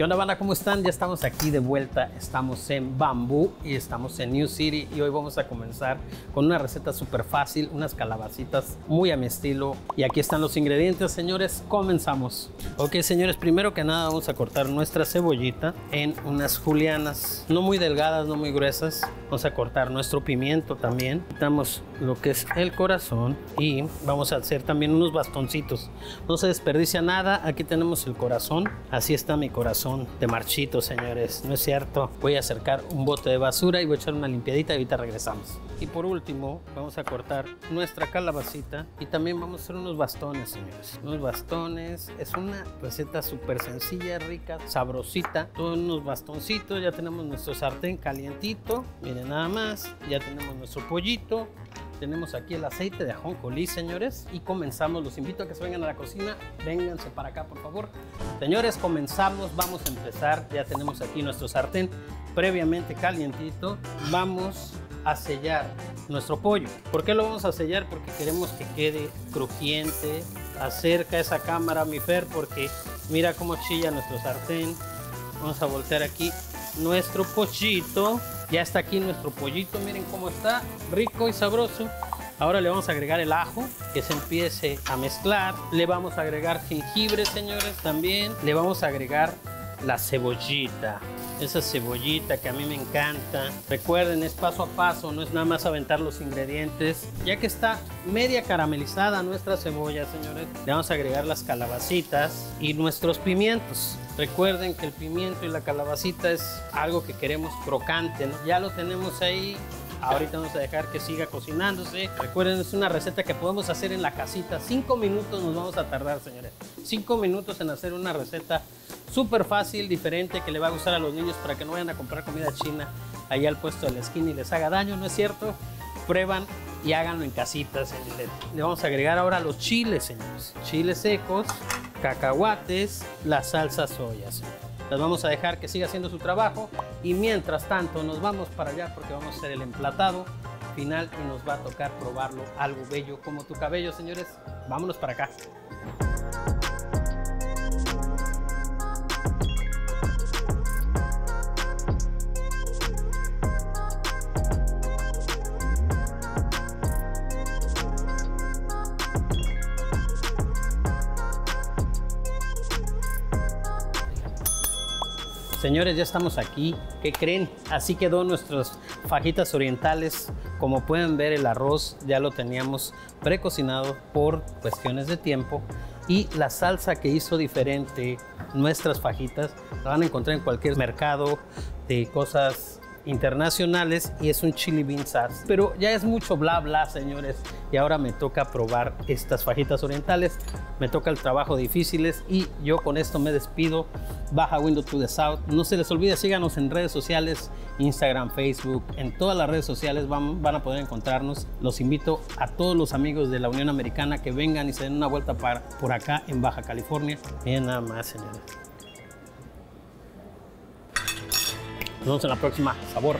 ¿Qué onda, banda? ¿Cómo están? Ya estamos aquí de vuelta. Estamos en Bambú y estamos en New City. Y hoy vamos a comenzar con una receta súper fácil, unas calabacitas muy a mi estilo. Y aquí están los ingredientes, señores. Comenzamos. Ok, señores, primero que nada vamos a cortar nuestra cebollita en unas julianas. No muy delgadas, no muy gruesas. Vamos a cortar nuestro pimiento también. Quitamos lo que es el corazón y vamos a hacer también unos bastoncitos. No se desperdicia nada. Aquí tenemos el corazón. Así está mi corazón de marchito, señores. No es cierto. Voy a acercar un bote de basura y voy a echar una limpiadita y ahorita regresamos. Y por último, vamos a cortar nuestra calabacita y también vamos a hacer unos bastones, señores. Unos bastones. Es una receta súper sencilla, rica, sabrosita. Todos unos bastoncitos. Ya tenemos nuestro sartén calientito. Miren nada más. Ya tenemos nuestro pollito. Tenemos aquí el aceite de ajonjolí, señores, y comenzamos. Los invito a que se vengan a la cocina. Vénganse para acá, por favor. Señores, comenzamos. Vamos a empezar. Ya tenemos aquí nuestro sartén previamente calientito. Vamos a sellar nuestro pollo. ¿Por qué lo vamos a sellar? Porque queremos que quede crujiente. Acerca esa cámara, mi Fer, porque mira cómo chilla nuestro sartén. Vamos a voltear aquí nuestro pochito. Ya está aquí nuestro pollito, miren cómo está, rico y sabroso. Ahora le vamos a agregar el ajo, que se empiece a mezclar. Le vamos a agregar jengibre, señores, también. Le vamos a agregar la cebollita. Esa cebollita que a mí me encanta. Recuerden, es paso a paso, no es nada más aventar los ingredientes. Ya que está media caramelizada nuestra cebolla, señores, le vamos a agregar las calabacitas y nuestros pimientos. Recuerden que el pimiento y la calabacita es algo que queremos crocante, ¿no? Ya lo tenemos ahí. Ahorita vamos a dejar que siga cocinándose. Recuerden, es una receta que podemos hacer en la casita. Cinco minutos nos vamos a tardar, señores. Cinco minutos en hacer una receta súper fácil, diferente, que le va a gustar a los niños para que no vayan a comprar comida china allá al puesto de la esquina y les haga daño, ¿no es cierto? Prueban y háganlo en casitas. Le vamos a agregar ahora los chiles, señores. Chiles secos cacahuates, la salsa soya. Las vamos a dejar que siga haciendo su trabajo y mientras tanto nos vamos para allá porque vamos a hacer el emplatado final y nos va a tocar probarlo algo bello como tu cabello, señores. Vámonos para acá. Señores, ya estamos aquí. ¿Qué creen? Así quedó nuestras fajitas orientales. Como pueden ver, el arroz ya lo teníamos precocinado por cuestiones de tiempo. Y la salsa que hizo diferente nuestras fajitas la van a encontrar en cualquier mercado de cosas internacionales y es un chili bean sauce. Pero ya es mucho bla bla, señores. Y ahora me toca probar estas fajitas orientales. Me toca el trabajo difíciles y yo con esto me despido. Baja Window to the South. No se les olvide, síganos en redes sociales, Instagram, Facebook, en todas las redes sociales van, van a poder encontrarnos. Los invito a todos los amigos de la Unión Americana que vengan y se den una vuelta para, por acá en Baja California. Miren nada más, señores. Nos vemos en la próxima. Sabor.